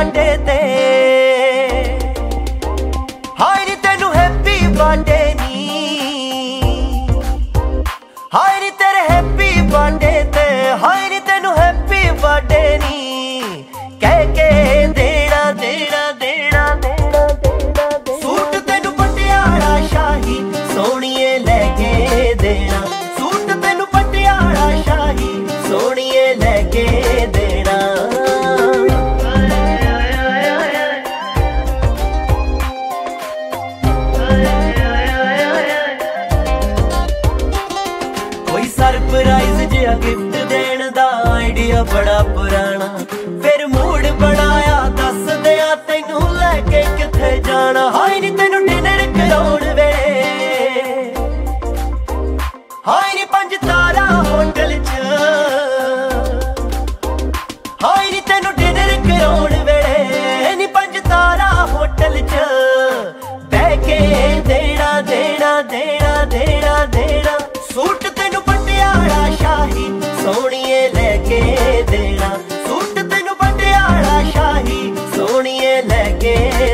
Birthday ਤੇ। ਹਾਏ ਤੈਨੂੰ ਹੈਪੀ ਬਰਥਡੇ ਨੀ। ਹਾਏ ਨੀ ਤੇਰੇ ਹੈਪੀ ਬਰਥਡੇ ਤੇ। ਹਾਏ ਸਰਪ੍ਰਾਈਜ਼ ਜਿਹਾ ਗਿਫਟ ਦੇਣ ਦਾ ਆਈਡੀਆ ਬੜਾ ਪੁਰਾਣਾ। ਫਿਰ ਮੂਡ ਬਣਾਇਆ, ਦੱਸ ਦਿਆਂ ਤੈਨੂੰ ਲੈ ਕੇ ਕਿੱਥੇ ਜਾਣਾ। ਹਾਏ ਨੀ ਤੈਨੂੰ ਡਿਨਰ ਕਰਾਉਣ ਵੇ। ਹਾਏ ਨੀ ਪੰਜ ਤਾਰਾ ਹੋਟਲ 'ਚ। ਹਾਏ ਨੀ ਤੈਨੂੰ ਡਿਨਰ ਕਰਾਉਣ ਵੇ। ਨੀ ਪੰਜ ਤਾਰਾ ਹੋਟਲ 'ਚ। ਬਹਿ ਕੇ ਦੇਣਾ ਦੇਣਾ ਦੇਣਾ ਦੇਣਾ। again.